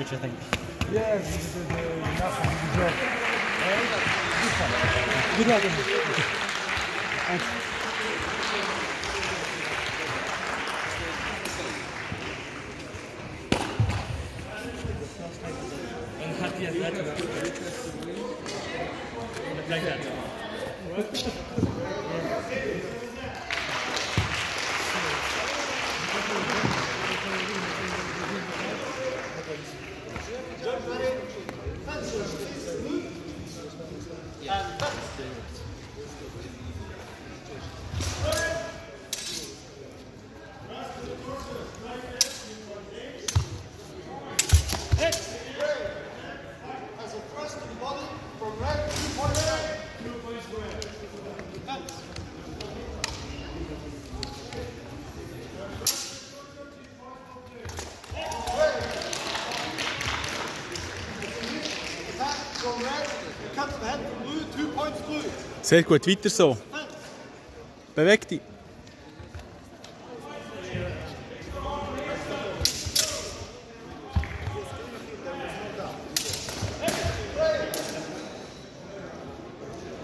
Which I think. Yes, the, Good luck. Thanks. Like that. first to the body from right to corner. Two points square. Sehr gut, weiter so. Beweg dich.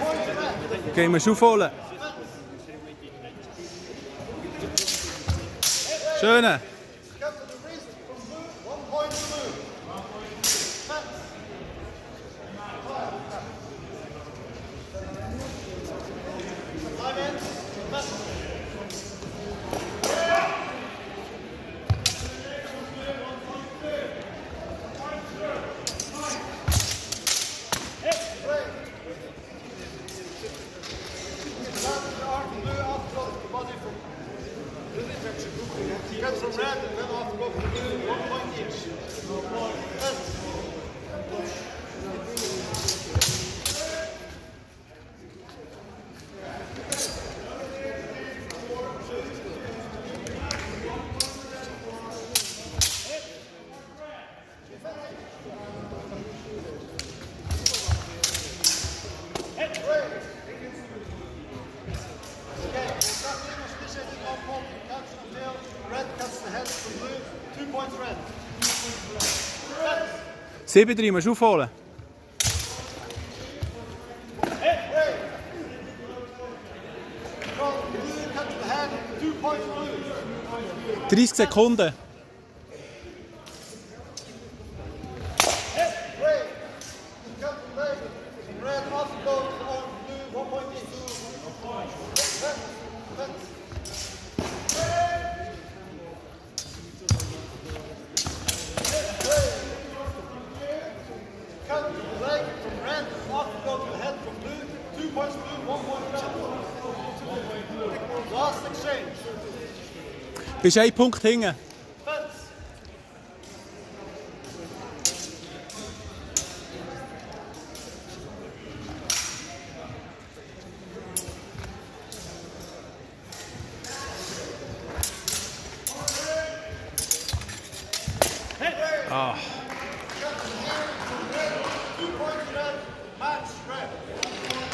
red. Gehen wir aufholen. Schöne. He get some red and then off the ball. One point each. Sieben drin, musst du aufholen. Dreißig Sekunden. Bist ein Punkt hinten. Oh. Ah. Two points, match,